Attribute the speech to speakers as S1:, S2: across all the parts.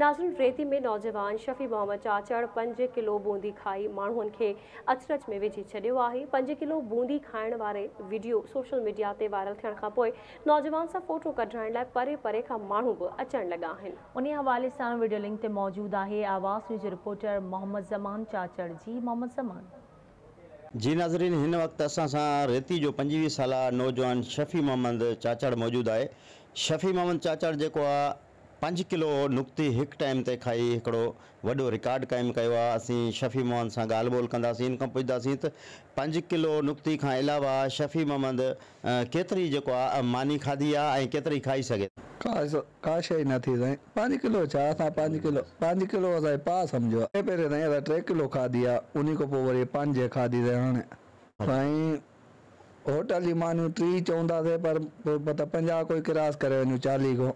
S1: नाज़न रेती में नौजवान शफ़ी मोहम्मद चाचड़ पंज किलो बूंदी खाई माण्हुनि खे अचरज में विझी छॾियो आहे पंज किलो बूंदी खाइण वारे वीडियो सोशल मीडिया ते वायरल थियण खां पोइ नौजवान सां फ़ोटो कढण लाइ परे परे खां माण्हू बि अचणु लॻा आहिनि
S2: उन हवाले सां वीडियो लिंक ते मौजूदु आहे रिपोर्टर मोहम्मद ज़मान चाचड़ जी मोहम्मद ज़मान
S3: जी नाज़रीन हिन वक़्तु असां सां रेती जो पंजवीह नौजवान शफ़ी मोहम्मद चाचड़ मौजूदु आहे शफ़ी मोहम्मद चाचड़ जेको आहे पंज किलो नुक़्ती हिकु टाइम ते खाई हिकिड़ो वॾो रिकॉड क़ाइमु कयो आहे असीं शफ़ी मोहन सां ॻाल्हि ॿोल कंदासीं इन खां पुछंदासीं त पंज किलो नुक़्ती खां अलावा शफ़ी मोहम्मद केतिरी जेको आहे मानी खाधी आहे ऐं केतिरी खाई सघे
S4: का शइ न थी साईं पंज किलो छा असां पंज पंज किलो किलो असांजे सम्झो आहे पहिरें ताईं असां टे किलो खाधी आहे उन खां पोइ वरी पंज खाधी अथई हाणे साईं होटल जी मानियूं टी चवंदासीं पर मतिलबु पंजाह कोई क्रास करे वञूं चालीह खां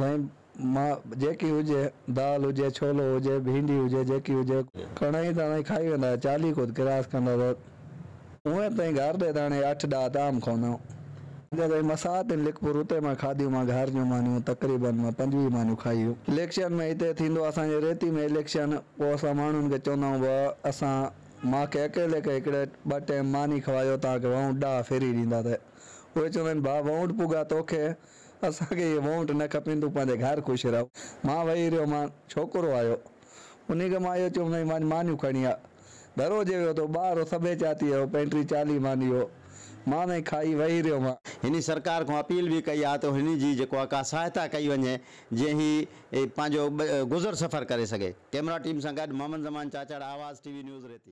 S4: साईं मां जेकी हुजे दाल हुजे छोलो हुजे भिंडी हुजे जेकी हुजे घणा ई खाई वेंदा चालीह ख़ुदि क्रास कंदा त उहे ताईं घर ते ताणे अठ ॾह ताम खाधाऊं अञा ताईं मसाद आहिनि लिपुर उते मां खाधियूं मां घार जूं मानियूं तकरीबनि मां पंजवीह मानियूं खाई इलेक्शन में हिते थींदो आहे असांजे रेती में इलेक्शन पोइ असां माण्हुनि खे चवंदाऊं भाउ असां मूंखे अकेले खे हिकिड़े ॿ टाइम मानी खायो तव्हांखे वाऊंड डह फेरी ॾींदासीं उहे चवंदा आहिनि भाउ वाऊंड पुॻा तोखे असा इहे अमाउंट न खपेनि तू पे घर खुश रहो माँ वही रो मां छोकरो आयो उन खे मां इहो चयो हुन मां मानियूं खणी आहे दरोजे वियो थो तो ॿार सभे चाती वियो पेंट्री चाली मानी हो माँ ने खाई वही रो मां
S3: इन सरकार को अपील भी कई आ तो हिन जी जेको आहे सहायता कई वे जीअं ई गुज़र सफ़र कर सके कैमरा टीम से गॾु मोहम्मद ज़मान चाचड़ आवाज़ टीवी न्यूज़ रहती